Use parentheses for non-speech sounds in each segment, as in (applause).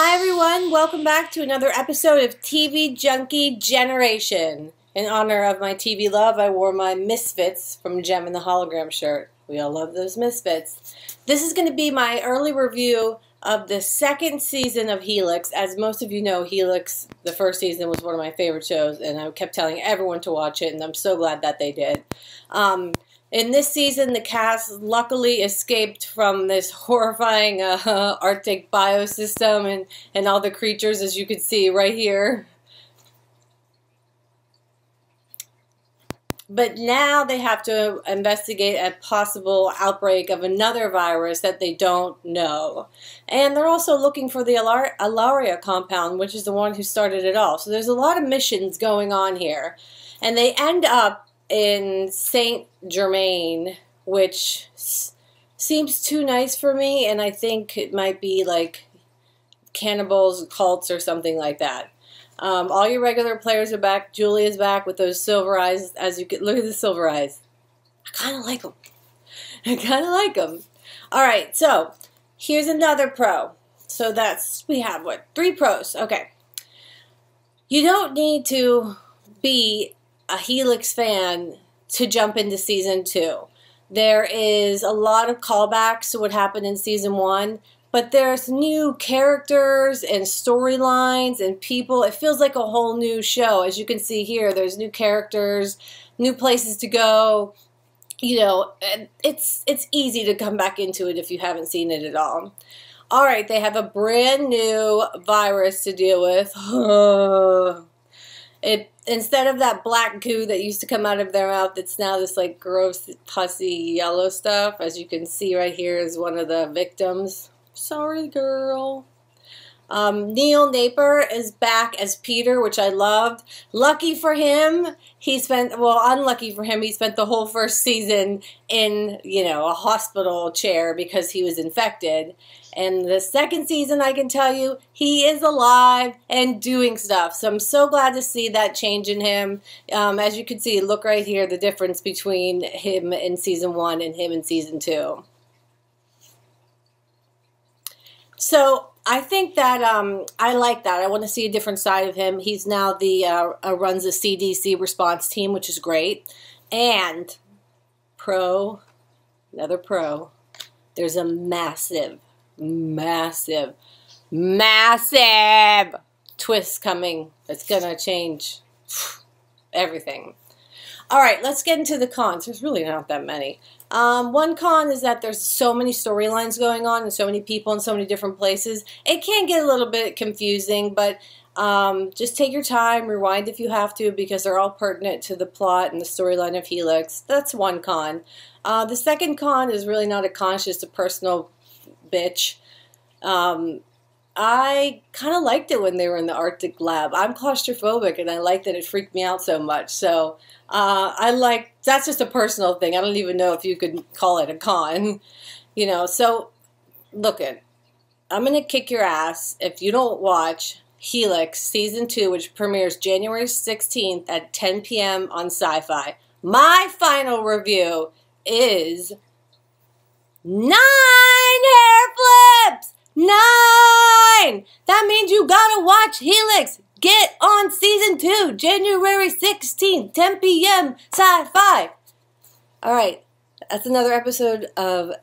Hi, everyone. Welcome back to another episode of TV Junkie JennaRation. In honor of my TV love, I wore my Misfits from Jem and the Hologram shirt. We all love those Misfits. This is going to be my early review of the second season of Helix. As most of you know, Helix, the first season, was one of my favorite shows, and I kept telling everyone to watch it, and I'm so glad that they did. Um, in this season, the cast luckily escaped from this horrifying uh, (laughs) Arctic biosystem and, and all the creatures, as you can see right here. But now they have to investigate a possible outbreak of another virus that they don't know. And they're also looking for the Ilaria compound, which is the one who started it all. So there's a lot of missions going on here. And they end up in Saint Germain, which seems too nice for me, and I think it might be like cannibals, cults, or something like that. Um, all your regular players are back. Julia's back with those silver eyes. As you can (laughs) look at the silver eyes, I kind of like them. I kind of like them. All right, so here's another pro. So that's we have what three pros. Okay, you don't need to be a Helix fan to jump into season two. There is a lot of callbacks to what happened in season one, but there's new characters and storylines and people. It feels like a whole new show. As you can see here, there's new characters, new places to go. You know, and it's it's easy to come back into it if you haven't seen it at all. All right, they have a brand new virus to deal with. (sighs) (laughs) it instead of that black goo that used to come out of their mouth, it's now this like gross, pussy yellow stuff. As you can see right here is one of the victims. Sorry, girl. Um, Neil Napier is back as Peter, which I loved. Lucky for him, he spent, well, unlucky for him, he spent the whole first season in, you know, a hospital chair because he was infected. And the second season, I can tell you, he is alive and doing stuff. So I'm so glad to see that change in him. Um, as you can see, look right here, the difference between him in season one and him in season two. So I think that um, I like that. I want to see a different side of him. He's now the uh, uh, runs the CDC response team, which is great. And pro, another pro. There's a massive, massive, massive twist coming. That's gonna change everything. All right, let's get into the cons. There's really not that many. Um, one con is that there's so many storylines going on and so many people in so many different places. It can get a little bit confusing, but um, just take your time, rewind if you have to, because they're all pertinent to the plot and the storyline of Helix. That's one con. Uh, the second con is really not a con, it's a personal bitch. Um, I kind of liked it when they were in the Arctic lab. I'm claustrophobic, and I like that it freaked me out so much. So uh, I like that's just a personal thing. I don't even know if you could call it a con, (laughs) you know. So look it, I'm gonna kick your ass if you don't watch Helix season two, which premieres January 16th at 10 p.m. on Syfy. My final review is nine hair flips. Nine! That means you gotta watch Helix. Get on season two, January 16th, 10 p.m. Syfy. All right, that's another episode of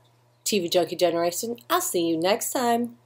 TV Junkie JennaRation. I'll see you next time.